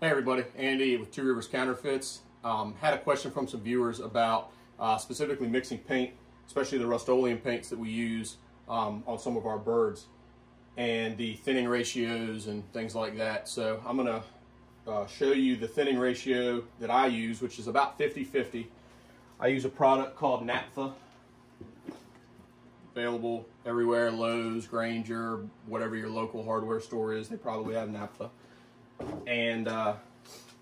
Hey everybody, Andy with Two Rivers Counterfeits. Um, had a question from some viewers about uh, specifically mixing paint, especially the Rust-Oleum paints that we use um, on some of our birds, and the thinning ratios and things like that. So I'm going to uh, show you the thinning ratio that I use, which is about 50-50. I use a product called Naphtha, available everywhere, Lowe's, Grainger, whatever your local hardware store is, they probably have Naphtha and uh,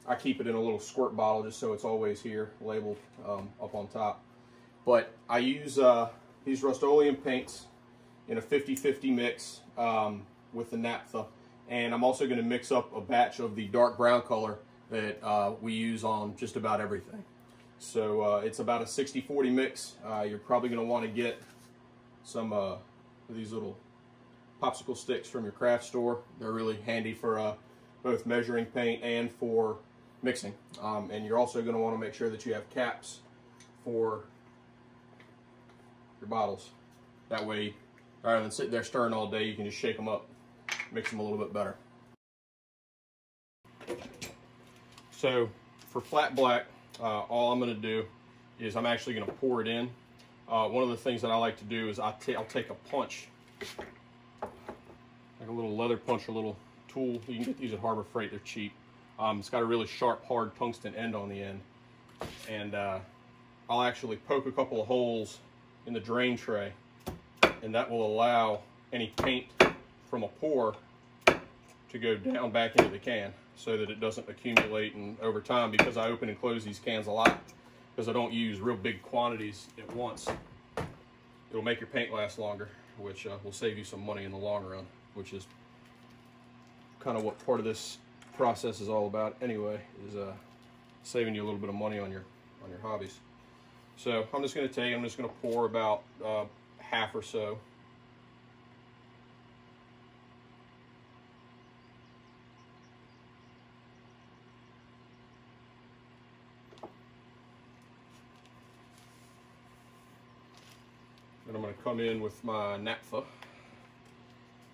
I keep it in a little squirt bottle just so it's always here labeled um, up on top. But I use uh, these Rust-Oleum paints in a 50-50 mix um, with the naphtha and I'm also going to mix up a batch of the dark brown color that uh, we use on just about everything. So uh, it's about a 60-40 mix. Uh, you're probably going to want to get some uh, of these little popsicle sticks from your craft store. They're really handy for uh, both measuring paint and for mixing. Um, and you're also going to want to make sure that you have caps for your bottles. That way, rather than sitting there stirring all day, you can just shake them up, mix them a little bit better. So for flat black, uh, all I'm going to do is I'm actually going to pour it in. Uh, one of the things that I like to do is I will take a punch, like a little leather punch, a little tool. You can get these at Harbor Freight. They're cheap. Um, it's got a really sharp, hard tungsten end on the end. And uh, I'll actually poke a couple of holes in the drain tray and that will allow any paint from a pour to go down back into the can so that it doesn't accumulate and over time because I open and close these cans a lot because I don't use real big quantities at once it'll make your paint last longer which uh, will save you some money in the long run which is kind of what part of this process is all about anyway, is uh, saving you a little bit of money on your on your hobbies. So I'm just going to take, I'm just going to pour about uh, half or so. And I'm going to come in with my naphtha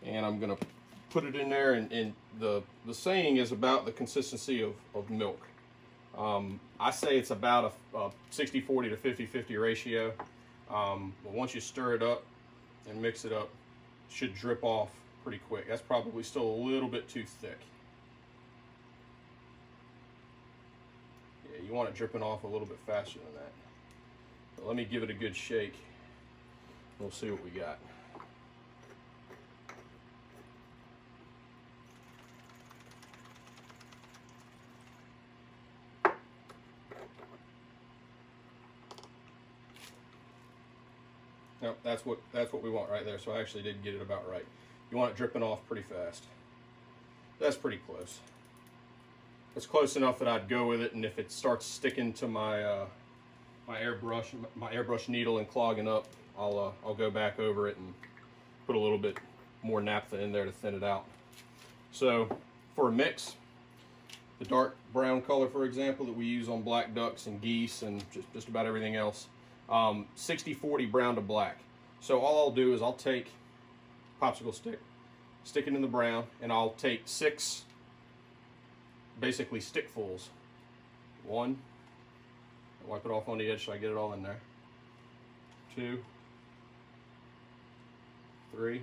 and I'm going to put it in there and, and, the, the saying is about the consistency of, of milk. Um, I say it's about a, a 60-40 to 50-50 ratio. Um, but once you stir it up and mix it up, it should drip off pretty quick. That's probably still a little bit too thick. Yeah, you want it dripping off a little bit faster than that. But let me give it a good shake. We'll see what we got. Yep, that's what that's what we want right there. So I actually did get it about right. You want it dripping off pretty fast. That's pretty close. It's close enough that I'd go with it, and if it starts sticking to my uh, my airbrush my airbrush needle and clogging up, I'll uh, I'll go back over it and put a little bit more naphtha in there to thin it out. So for a mix, the dark brown color, for example, that we use on black ducks and geese and just, just about everything else, um, 60-40 brown to black. So all I'll do is I'll take popsicle stick, stick it in the brown, and I'll take six basically stickfuls. One, wipe it off on the edge so I get it all in there. Two, three,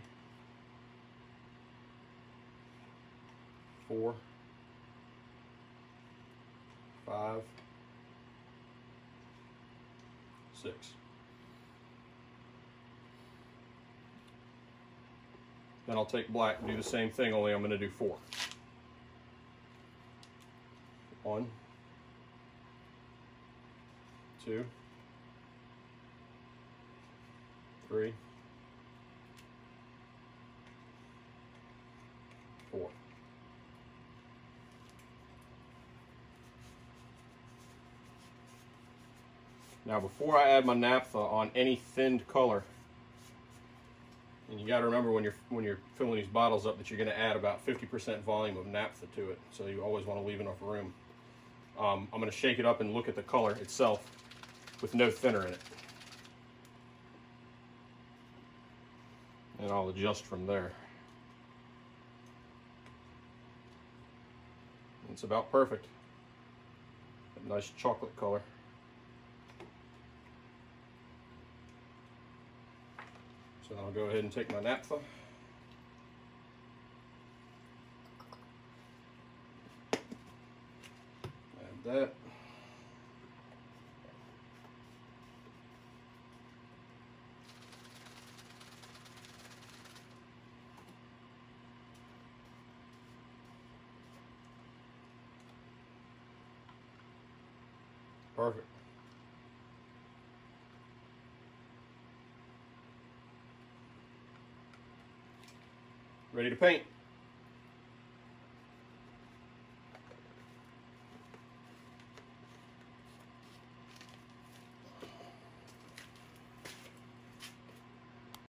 four, five, six. Then I'll take black and do the same thing, only I'm going to do four. One, two, three, four. Now before I add my naphtha on any thinned color, and you got to remember when you're when you're filling these bottles up that you're going to add about 50% volume of naphtha to it. So you always want to leave enough room. Um, I'm going to shake it up and look at the color itself with no thinner in it. And I'll adjust from there. It's about perfect. A nice chocolate color. I'll go ahead and take my naphtha. Add that. Perfect. Ready to paint.